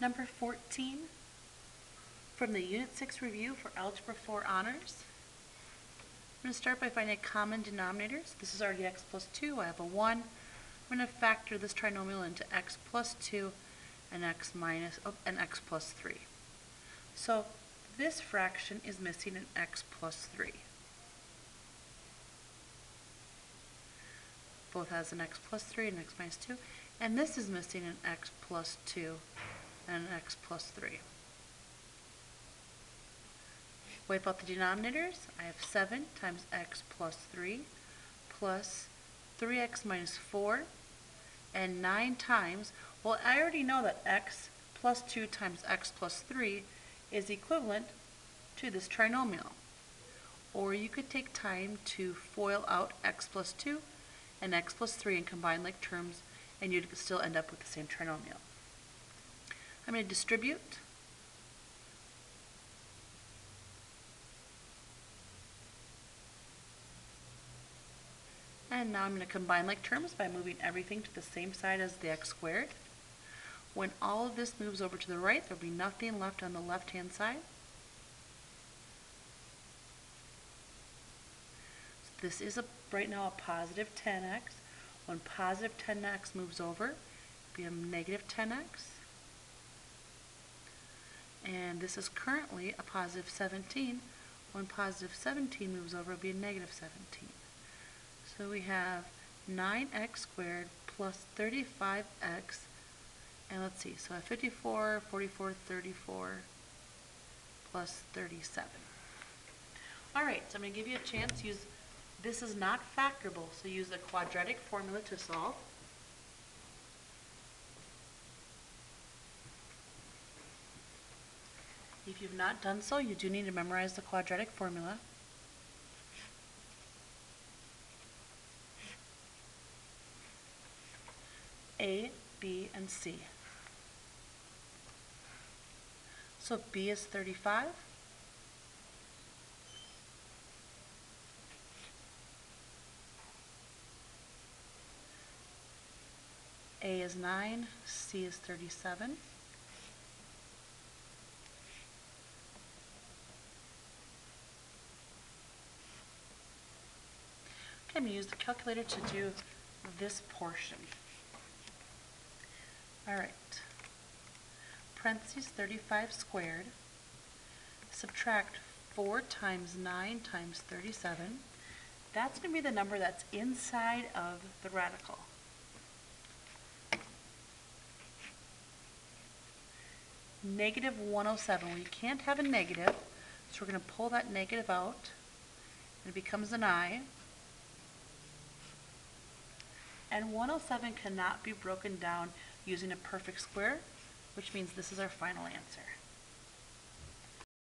Number 14, from the Unit 6 review for Algebra 4 honors. I'm going to start by finding a common denominators. This is already x plus 2. I have a 1. I'm going to factor this trinomial into x plus 2 and x minus, oh, and x plus 3. So this fraction is missing an x plus 3. Both has an x plus 3 and x minus 2. And this is missing an x plus 2 and x plus 3. Wipe out the denominators. I have 7 times x plus 3 plus 3x minus 4 and 9 times, well, I already know that x plus 2 times x plus 3 is equivalent to this trinomial. Or you could take time to FOIL out x plus 2 and x plus 3 and combine like terms, and you'd still end up with the same trinomial. I'm going to distribute. And now I'm going to combine like terms by moving everything to the same side as the x squared. When all of this moves over to the right, there'll be nothing left on the left-hand side. So this is a right now a positive 10x. When positive 10x moves over, it'll be a negative 10x. And this is currently a positive 17. When positive 17 moves over, it'll be a negative 17. So we have 9x squared plus 35x, and let's see, so I have 54, 44, 34, plus 37. All right, so I'm going to give you a chance. Use This is not factorable, so use the quadratic formula to solve. If you've not done so, you do need to memorize the quadratic formula. A, B, and C. So B is 35. A is 9, C is 37. I'm going to use the calculator to do this portion. All right. Parentheses 35 squared. Subtract 4 times 9 times 37. That's going to be the number that's inside of the radical. Negative 107. We can't have a negative, so we're going to pull that negative out. And it becomes an I. And 107 cannot be broken down using a perfect square, which means this is our final answer.